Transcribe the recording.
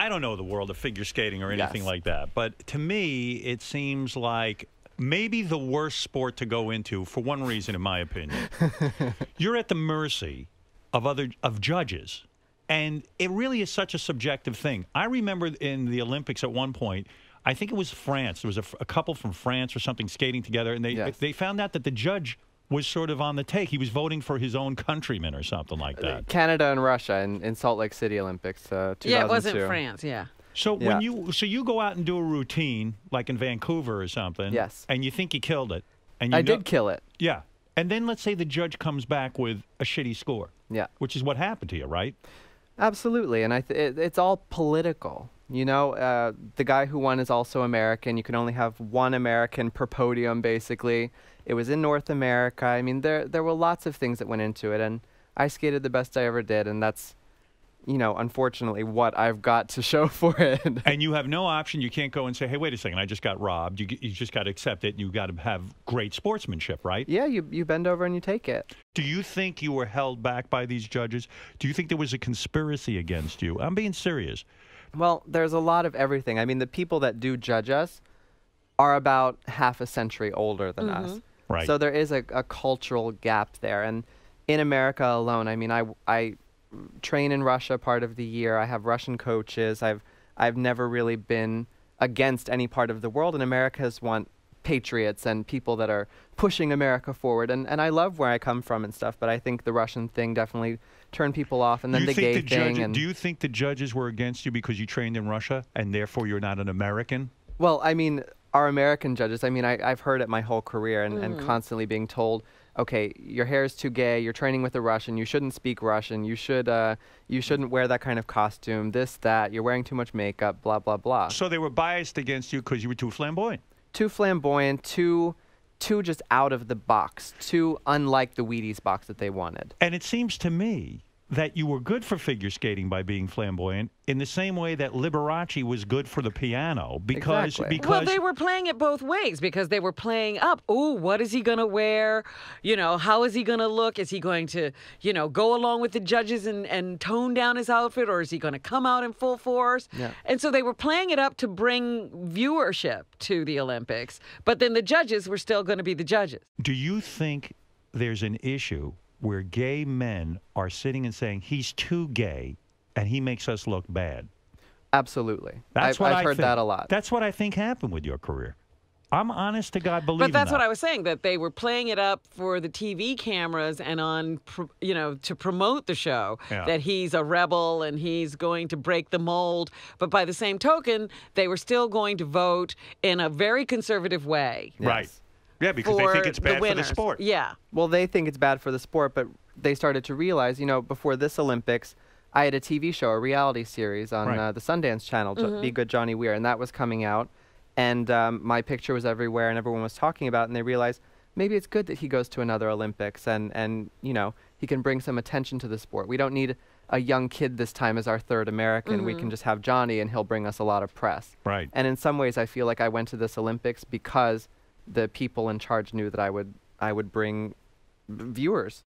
I don't know the world of figure skating or anything Yes. like that, but to me, it seems like maybe the worst sport to go into for one reason, in my opinion. You're at the mercy of other of judges, and it really is such a subjective thing. I remember in the Olympics at one point. I think it was France. There was a, a couple from France or something skating together, and they Yes. they found out that the judge was sort of on the take. He was voting for his own countrymen or something like that. Canada and Russia in, in Salt Lake City Olympics. Uh, 2002. Yeah, it wasn't France. Yeah. So Yeah. when you so you go out and do a routine like in Vancouver or something, Yes. and you think you killed it, and you I know- did kill it. yeah, and then let's say the judge comes back with a shitty score, Yeah. which is what happened to you, right? Absolutely, and I th- it, it's all political. You know, uh, the guy who won is also American. You can only have one American per podium, basically. It was in North America. I mean, there there were lots of things that went into it, and I skated the best I ever did, and that's, you know, unfortunately what I've got to show for it. And you have no option. You can't go and say, "Hey, wait a second, I just got robbed." You you just got to accept it. and You got to have great sportsmanship, right? yeah, you you bend over and you take it. Do you think you were held back by these judges? Do you think there was a conspiracy against you? I'm being serious. Well, there's a lot of everything. I mean, the people that do judge us are about half a century older than mm-hmm. us. Right. So there is a, a cultural gap there. And in America alone, I mean, I, I train in Russia part of the year. I have Russian coaches. I've, I've never really been against any part of the world. And Americans want patriots and people that are pushing America forward. And, and I love where I come from and stuff, but I think the Russian thing definitely turned people off. And then do you the gay the thing. judge- and do you think the judges were against you because you trained in Russia and therefore you're not an American? Well, I mean, our American judges, I mean, I, I've heard it my whole career and, and mm. constantly being told, okay, your hair is too gay, you're training with a Russian, you shouldn't speak Russian, you, should, uh, you shouldn't wear that kind of costume, this, that, you're wearing too much makeup, blah, blah, blah. So they were biased against you because you were too flamboyant. Too flamboyant, too, too just out of the box, too unlike the Wheaties box that they wanted. And it seems to me that you were good for figure skating by being flamboyant in the same way that Liberace was good for the piano because Exactly. because Well, they were playing it both ways because they were playing up. Oh, what is he going to wear? You know, how is he going to look? Is he going to, you know, go along with the judges and, and tone down his outfit or is he going to come out in full force? Yeah. And so they were playing it up to bring viewership to the Olympics. But then the judges were still going to be the judges. do you think there's an issue where gay men are sitting and saying he's too gay and he makes us look bad? Absolutely. That's I've, what I've I heard think. that a lot. That's what I think happened with your career. I'm honest to God believing But that's that. what I was saying that they were playing it up for the TV cameras and on, you know, to promote the show Yeah. that he's a rebel and he's going to break the mold. But by the same token, they were still going to vote in a very conservative way. Right. Yes. Yeah, because they think it's bad for the sport. Yeah. Well, they think it's bad for the sport, but they started to realize, you know, before this Olympics, I had a TV show, a reality series on Right. uh, the Sundance Channel, Jo- Be Good Johnny Weir, and that was coming out. And um, my picture was everywhere, and everyone was talking about it, and they realized maybe it's good that he goes to another Olympics, and, and you know, he can bring some attention to the sport. We don't need a young kid this time as our third American. We can just have Johnny, and he'll bring us a lot of press. Right. And in some ways, I feel like I went to this Olympics because the people in charge knew that I would I would bring viewers.